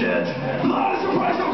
shit. Not a surprise